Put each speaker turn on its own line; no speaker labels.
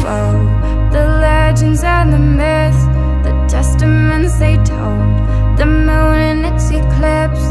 flow The legends and the myths The testaments they told The moon in its eclipse